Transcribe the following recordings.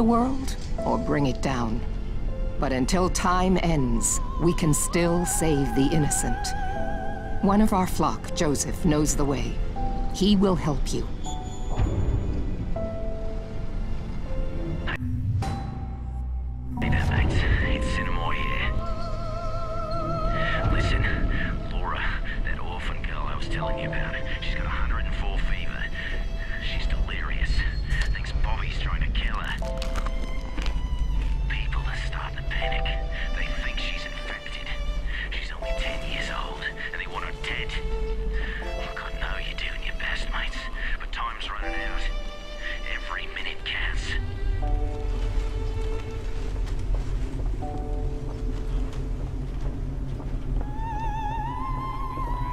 the world or bring it down. But until time ends, we can still save the innocent. One of our flock, Joseph, knows the way. He will help you. Listen, Laura, that orphan girl I was telling you about, she's got 104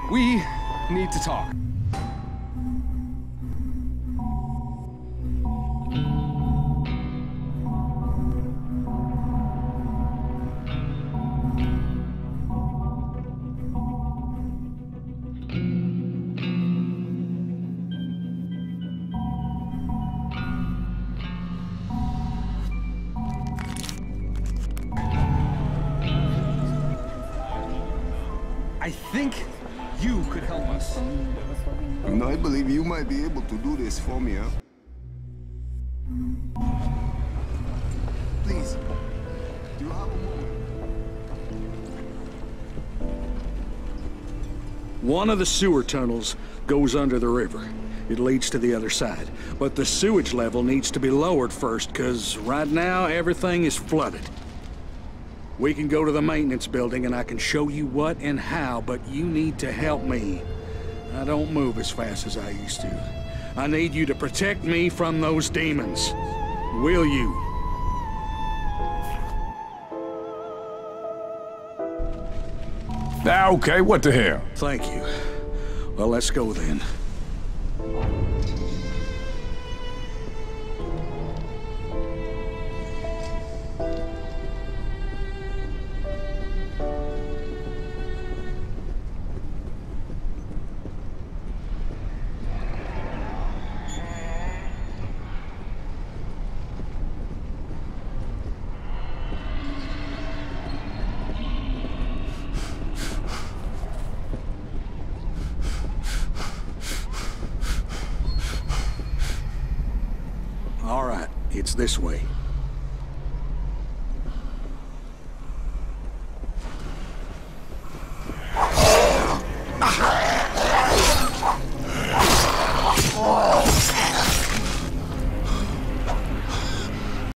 We need to talk. I think you could help us. And I believe you might be able to do this for me, huh? Please, do you have a moment? One of the sewer tunnels goes under the river. It leads to the other side. But the sewage level needs to be lowered first, because right now everything is flooded. We can go to the maintenance building and I can show you what and how, but you need to help me. I don't move as fast as I used to. I need you to protect me from those demons. Will you? Okay, what the hell? Thank you. Well, let's go then. All right, it's this way.